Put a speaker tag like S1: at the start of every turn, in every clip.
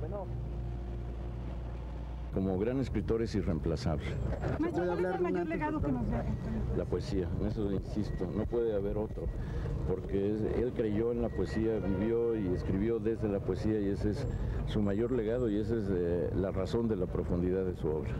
S1: Bueno,
S2: Como gran escritor es irreemplazable.
S3: Maestro, ¿cuál es el mayor legado que nos deja?
S2: La poesía, en eso insisto, no puede haber otro, porque es- él creyó en la poesía, vivió y escribió desde la poesía y ese es su mayor legado y esa es eh, la razón de la profundidad de su obra.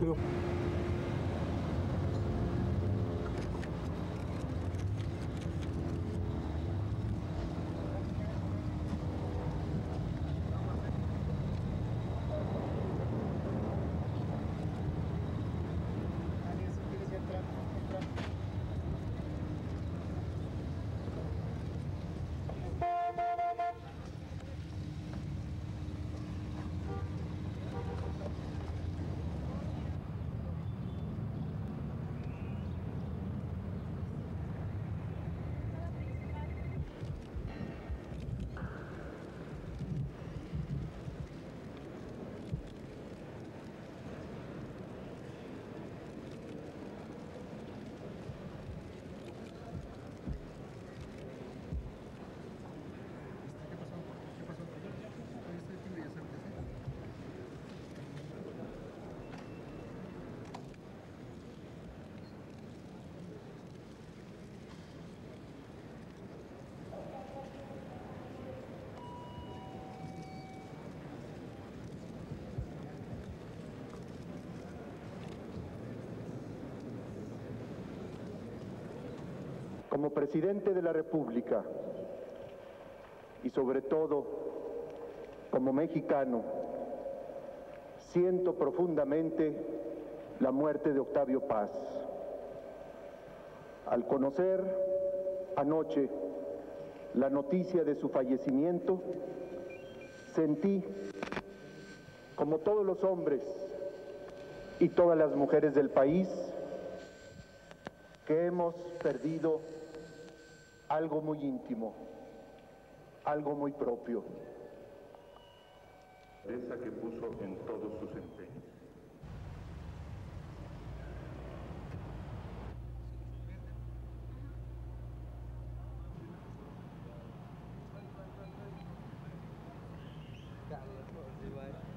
S4: Como presidente de la República y sobre todo como mexicano, siento profundamente la muerte de Octavio Paz. Al conocer anoche la noticia de su fallecimiento, sentí, como todos los hombres y todas las mujeres del país, que hemos perdido algo muy íntimo, algo muy propio.
S5: Esa que puso en todos sus empeños. Dale,